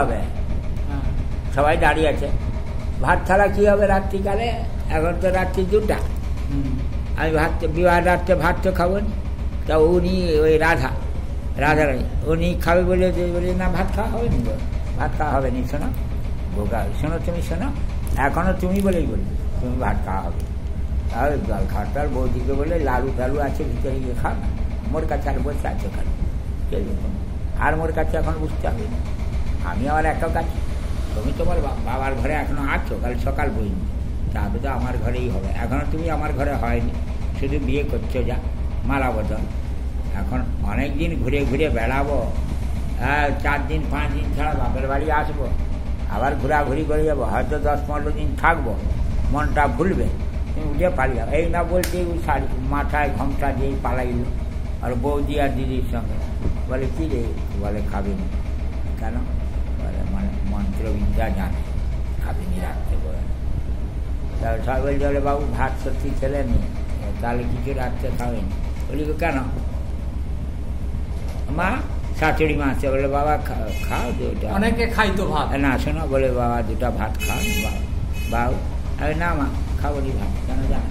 হবে। হ্যাঁ। সবাই দাঁড়িয়ে আছে। ভাত ছাড়া কি হবে রাত্রিকালে? এখন তো রাত্রি দুটা। আমি ভাত বিবাহ রাত্রে ভাত তো খাব না। তা উনি ওই রাধা রাধা রানী, উনি খাবে বলে বলে, না, ভাত খাওয়া হবে নি। ভাত খাওয়া হবে নি, শোনো। বোকা, শোনো তুমি, শোনো। এখনও তুমি বলেই বলি তুমি ভাত খাওয়া হবে আর জল খাওয়াটার বৌদিকে বলে লালু টালু আছে, ভিতরে গিয়ে খাও মোর কাছে আর বসে আছে ওখানে আর মোর কাছে এখন বুঝতে হবে না। আমি আমার একা কাছে। তুমি তোমার বাবার ঘরে এখনও আছো, কাল সকাল বইনি। তাহলে তো আমার ঘরেই হবে। এখনও তুমি আমার ঘরে হয়নি। শুধু বিয়ে করছ যা, মালা বদল। এখন অনেক দিন ঘুরে ঘুরে বেড়াবো। হ্যাঁ চার দিন, পাঁচ দিন ছাড়া বাপের বাড়ি আসব। আবার ঘোরাঘুরি করে যাব। হয়তো দশ পনেরো দিন থাকব। মনটা ভুলবে। তুমি উঠে যাও। এই না বলতে ওই শাড়ি মাথায় ঘমটা দিয়েই পালাইল। আর বৌদি আর দিদির সঙ্গে। বলে, কী রে? বলে খাবি না কেন? মন্ত্রবিদ্যা জানে খাবিনি রাখতে বলে তাহলে সবাই বলছে বলে বাবু ভাত সত্যি খেলেনি তাহলে কিছু রাখতে খাবেন বলি "গো, কেন মা শাশুড়ি মা আছে বলে বাবা খাও দুটা অনেকে খাইতো ভাত। না শোনো বলে বাবা দুটা ভাত খান বাবু আরে না মা খাব নি ভাত কেন জান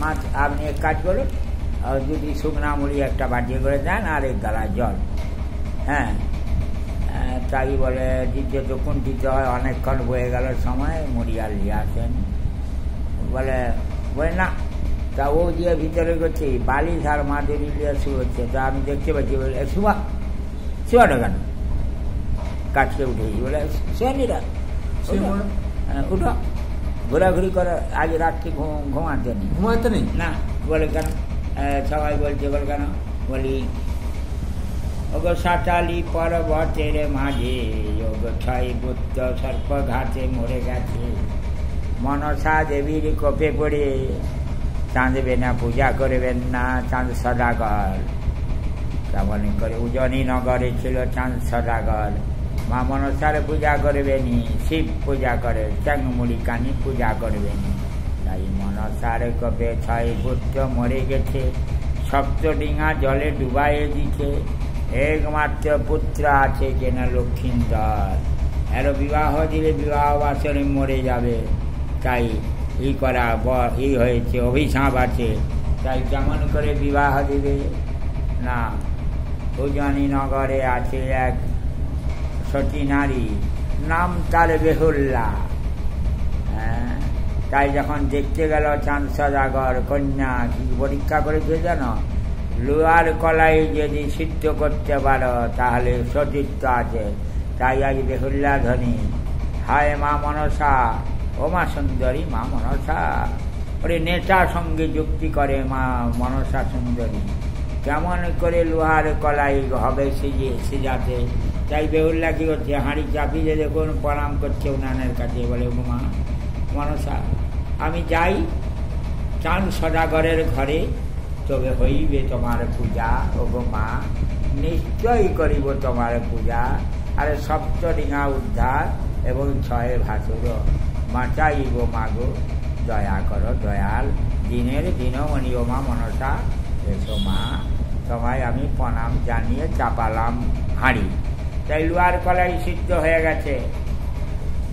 মা আপনি এক কাজ করুন যদি শুকনা মুড়ি একটা বাটিয়ে করে দেন আর এক গালা জল। হ্যাঁ তাই বলে দিতে তো কোন দিতে হয় অনেকক্ষণ বয়ে গেল সময় আর নিয়ে আসেন। বলে বলে না তা ও দিয়ে ভিতরে করছে বালিশ আর মাদুরি দিয়ে হচ্ছে তা আমি দেখতে পাচ্ছি বলে "এ, শুভা শুয়াটা কেন? কাটকে উঠেছি বলে শুয়ানিরা শুয়ে পড়ো। হ্যাঁ, উঠো। ঘোরাঘুরি করে আজ রাত্রি ঘুম- ঘুমাতে নেই। ঘুমাইতে নেই? না বলে কেন? সবাই বলছে বলে কেন? বলি ওগো সাতালি পর্বতের মাঝে ওগো ছয় বুদ্ধ সর্প ঘাটে মরে গেছে। মনসা দেবীর কোপে পড়ে। চাঁদবে না, পূজা করবেন না চাঁদ সদাগর। তেমন করে উজনি নগরে ছিল চাঁদ সদাগর। মা মনসার পূজা করবেনি, শিব পূজা করে চ্যাংমুড়ি কানি পূজা করবেনি। তাই মনসার কবে ছয় পুত্র মরে গেছে। সপ্ত ডিঙা জলে ডুবাইয়ে দিছে। একমাত্র পুত্র আছে যেন লক্ষ্মীন্দর এর বিবাহ দিলে বিবাহ বাসরে মরে যাবে। তাই ই করা ই হয়েছে অভিশাপ আছে। তাই কেমন করে বিবাহ দিবে? না উজনি নগরে আছে এক সতী নারী নাম তার বেহুল্লা। হ্যাঁ, তাই যখন দেখতে গেল চাঁদ সদাগর কন্যা কি পরীক্ষা করেছে জানো? লোহার কলাই যদি সিদ্ধ করতে পারো, তাহলে সতীত্ব আছে। তাই আজ বেহুল্লা ধনী। হায় মা মনসা, ও মা সুন্দরী মা মনসা। ওরে নেতা সঙ্গে যুক্তি করে মা মনসা সুন্দরী। কেমন করে লোহার কলাই হবে সেজে সেজাতে তাই বেহুল্লা কি করছে, হাঁড়ি চাপিয়ে দেখুন, প্রণাম করছে উনানের কাছে, বলে "ও মা, মনসা, আমি যাই চাঁদ সদাগরের ঘরে তবে হইবে তোমার পূজা, ও গো মা। নিশ্চয়ই করিব তোমার পূজা। আরে সপ্ত ডিঙা উদ্ধার এবং ছয় ভাসুর। বাঁচাইব মাগো দয়া করো দয়াল, দিনের দিনমণি ও মা মনসা। এসো মা, তোমায় আমি প্রণাম জানিয়ে চাপালাম হাঁড়ি। তাই লোহার কলাই সিদ্ধ হয়ে গেছে।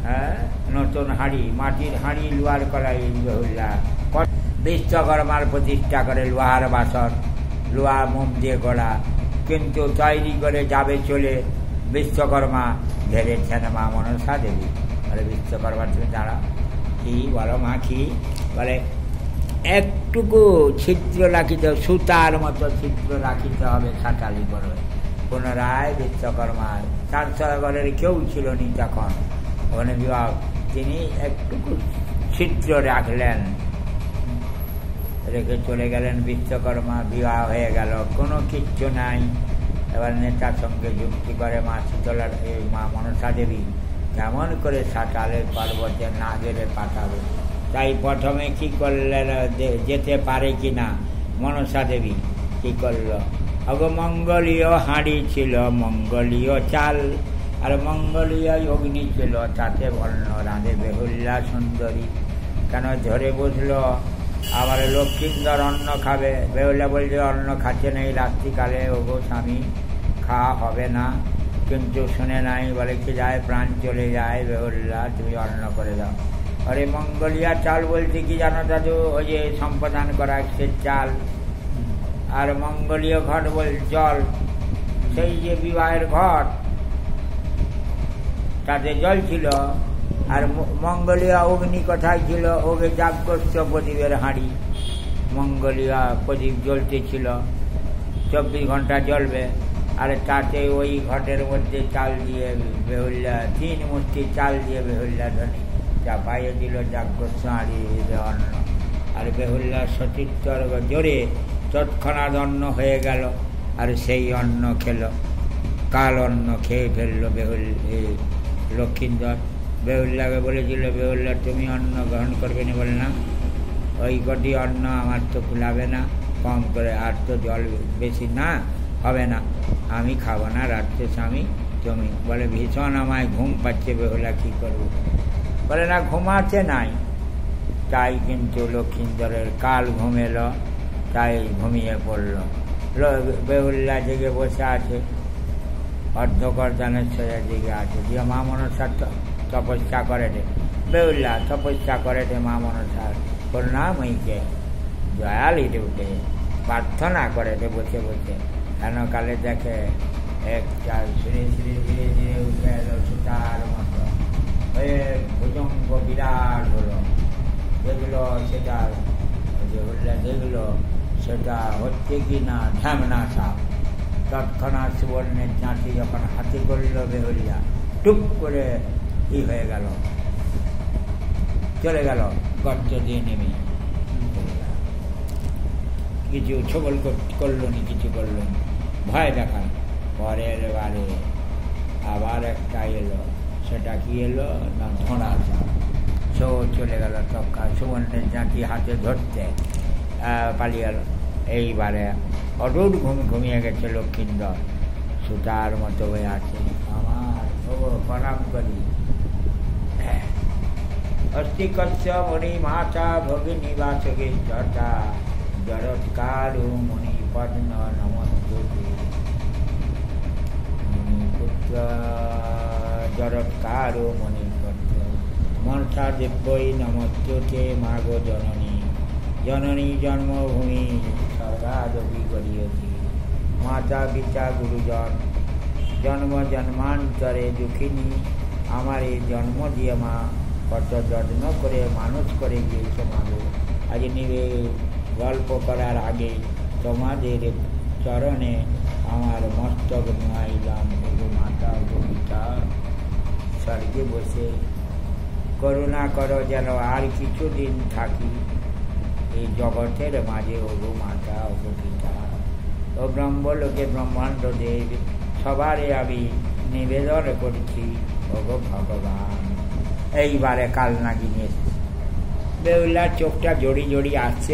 হ্যাঁ নতুন হাঁড়ি, মাটির হাঁড়ি, লোহার কলাই বেহুল্লা বিশ্বকর্মার প্রতিষ্ঠা করে লোহার বাসন, লোহা মোম দিয়ে গড়া। কিন্তু তৈরি করে যাবে চলে বিশ্বকর্মা ধরেছেন মা মনসা দেবী। বলে, বিশ্বকর্মা, তুমি দাঁড়া কি বলো মা, কি? বলে, একটুকু ছিদ্র রাখিতে সুতার মতো ছিদ্র রাখিতে হবে সাঁতালি করে। পুনরায় বিশ্বকর্মা সাংসদগরের কেউ ছিল নি তখন। বিবাহ তিনি একটুকু ছিদ্র রাখলেন। রেখে চলে গেলেন, বিশ্বকর্মা বিবাহ হয়ে গেল। কোনো কিচ্ছু নাই। এবার নেতার সঙ্গে যুক্তি করে মা শীতলার মা মনসা দেবী কেমন করে সাঁতালের পর্বতে না গেলে পাঠাবে। তাই প্রথমে কি করলেন দে- যেতে পারে কি না মনসা দেবী কি করল? অগ মঙ্গলীয় হাঁড়ি ছিল, মঙ্গলীয় চাল, আর মঙ্গলীয় অগ্নি ছিল, তাতে বর্ণ রাধে বেহুল্লা সুন্দরী। কেন ঝরে বসল? আবার লক্ষ্মীন্দর অন্ন খাবে। বেহুল্লা বলছে অন্ন খাচ্ছে না নেই রাত্রিকালে ওগো স্বামী, খাওয়া হবে না। কিন্তু শুনে নাই বলে কি যায়, প্রাণ চলে যায় বেহুল্লা তুমি অন্ন করে দাও। আরে মঙ্গলিয়া চাল বলতে কি জানো দাদু? ওই যে সম্পাদন করা সে চাল। আর মঙ্গলীয় ঘট বল, জল। সেই যে বিবাহের ঘট, তাতে জল ছিল আর মঙ্গলীয় অগ্নি কোথায় ছিল ওকে যাগ্যস্য প্রদীপের হাঁড়ি। মঙ্গলীয় প্রদীপ জ্বলতেছিল চব্বিশ ঘণ্টা জ্বলবে আর তাতে ওই ঘটের মধ্যে চাল দিয়ে বেহুল্লা তিন মুষ্টি চাল দিয়ে বেহুল্লা ধনী চাপাইয়ে দিল যাগ্যস্য হাঁড়ি অন্ন। আর বেহুল্লা সতীর্থর জোরে তৎক্ষণাৎ অন্ন হয়ে গেল আর সেই অন্ন খেল। কাল অন্ন খেয়ে ফেলল বেহুল এ, লক্ষিন্দর। বেহুল্লাকে বলেছিল, বেহুল্লা, তুমি অন্ন গ্রহণ করবে না বলে না? ওই কটি অন্ন আমার তো কুলাবে না। কম করে আর তো জল বেশি না, হবে না। আমি খাব না, রাত্রে স্বামী, তুমি। বলে, ভীষণ আমায় ঘুম পাচ্ছে বেহুলা কী করব? বলে, না ঘুমাচ্ছে নাই। তাই কিন্তু লক্ষ্মীন্দরের কাল ঘুমেলো তাই ঘুমিয়ে পড়ল। বেহুল্লা জেগে বসে আছে অর্ধকর্দানের সোজা জেগে আছে। দিয়ে মা মনসা ত- তপস্যা করে রে বেহুল্লা তপস্যা করে রে মা মনসা করুণাময়ীকে দয়ালি উঠে প্রার্থনা করে রে বসে বসে। কালে দেখে এক চাল ধীরে ধীরে ধীরে ধীরে উঠে এলো সুতার মতো। হয়ে ভুজঙ্গ বিরাট হলো। দেখল সেটা যে বললে দেখল সেটা হচ্ছে কি না ঝামনা সাপ। তৎক্ষণাৎ সুবর্ণের চাঁটি যখন হাতে করল বেহরিয়া টুপ করে ই হয়ে গেল। চলে গেল, গর্ত দিয়ে নেমে। কিছু ছবল করল নি কিছু করল নি ভয় দেখান পরের বারে আবার একটা এলো। সেটা কি এলো? না ধরা সো চলে গেল তক্কা। সুবর্ণের জাঁটি হাতে ধরতে পালিয়ে গেল এইবারে অটুট ঘুম ঘুমিয়ে গেছে লক্ষ্মীন্দর সুতার মতো হয়ে আছে। আমার প্রণাম করি। বাসকে জটা জরৎকারু মণি পদ্ম নমস্তুতে মণিপুত্র জরৎকারো মণিপুত্র মনসা দিব্যই নমস্তুতে মাগো জননী জননী জন্মভূমি সর্বাদপি করিয়ছি মাতা পিতা গুরুজন জন্ম জন্মান্তরে দুঃখিনী আমার এই জন্ম দিয়ে মা কত যত্ন করে, মানুষ করে গিয়েছে মাগো আজ নিবে, গল্প করার আগে তোমাদের চরণে আমার মস্তক নোয়াইলাম গো মাতা গো পিতা স্বর্গে বসে করুণা করো যেন আর কিছুদিন থাকি এই জগতের মাঝে ওগো মাতা ওগো পিতা ও ব্রহ্মলোকে, ব্রহ্মাণ্ড দেব, সবারে আমি নিবেদন করছি ওগো ভগবান। এইবারে কাল নাগিনের বেউলার চোখটা জড়ি জড়ি আসছে।